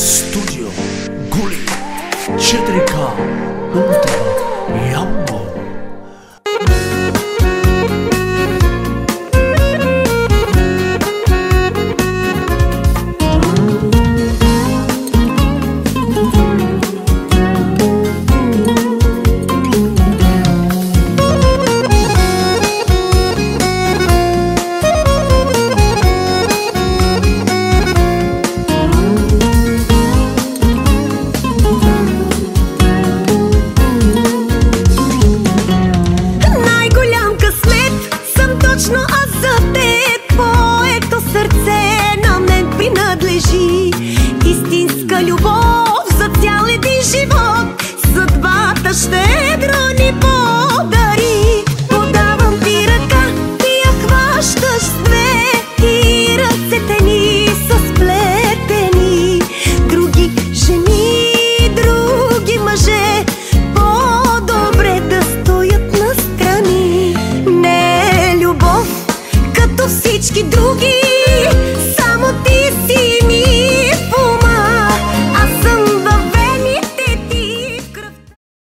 Studio Guli 4K Ultra casa tem.